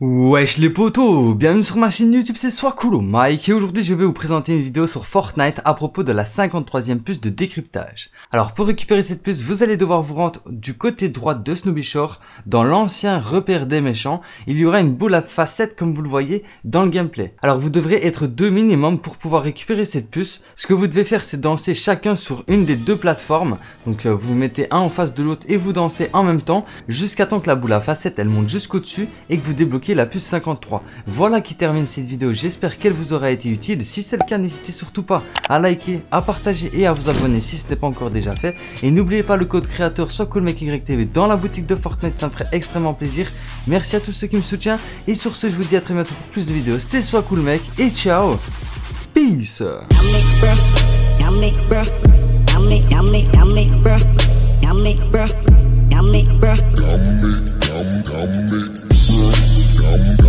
Wesh les potos, bienvenue sur ma chaîne YouTube, c'est Soit Cool Mike et aujourd'hui je vais vous présenter une vidéo sur Fortnite à propos de la 53e puce de décryptage. Alors pour récupérer cette puce, vous allez devoir vous rendre du côté droit de Snowy Shore, dans l'ancien repère des méchants, il y aura une boule à facette comme vous le voyez dans le gameplay. Alors vous devrez être deux minimum pour pouvoir récupérer cette puce, ce que vous devez faire c'est danser chacun sur une des deux plateformes, donc euh, vous mettez un en face de l'autre et vous dansez en même temps, jusqu'à temps que la boule à facette elle monte jusqu'au dessus et que vous débloquez la puce 53. Voilà qui termine cette vidéo, j'espère qu'elle vous aura été utile. Si c'est le cas, n'hésitez surtout pas à liker, à partager et à vous abonner si ce n'est pas encore déjà fait. Et n'oubliez pas le code créateur soit dans la boutique de Fortnite, ça me ferait extrêmement plaisir. Merci à tous ceux qui me soutiennent. Et sur ce, je vous dis à très bientôt pour plus de vidéos. C'était soit cool mec et ciao Peace. Wow.